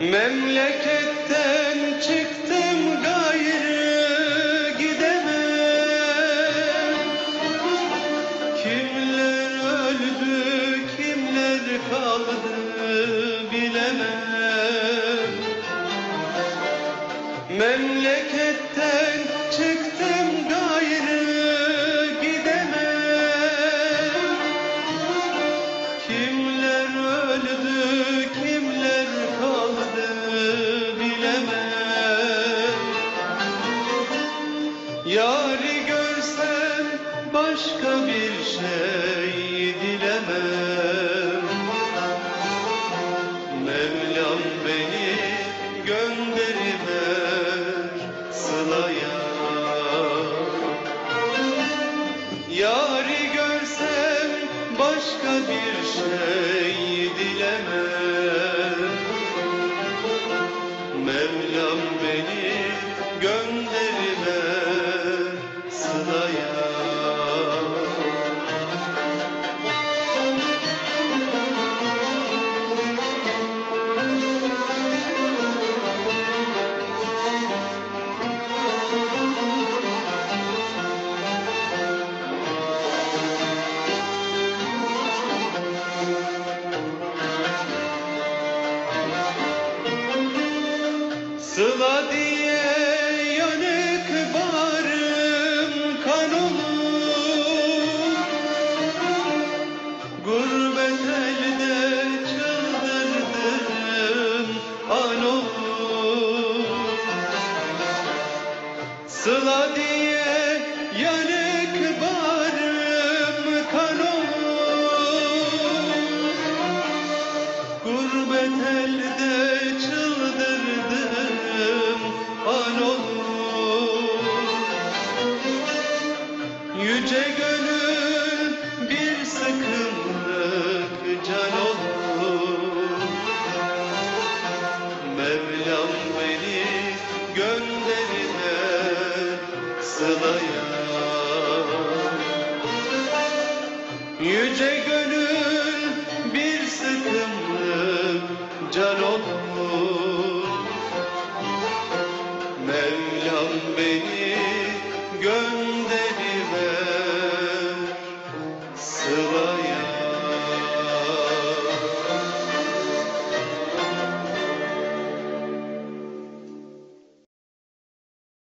Memleketten çıktım gayrı gidemem. Kimler öldü kimler kaldı bilemem. Memleketten başka bir şey dilemem. Mevlam beni gönderiver sılaya. Yari görsem başka bir şey dilemem. Mevlam beni gönderiver sılaya Sıla diye yanık bağrım kan Gurbet elde çıldırdım an Sıla diye yanık gönül bir sakınlık can olur. Mevlam beni gönderine sılaya. Yüce gönül bir sıkımlık can olur. Mevlam beni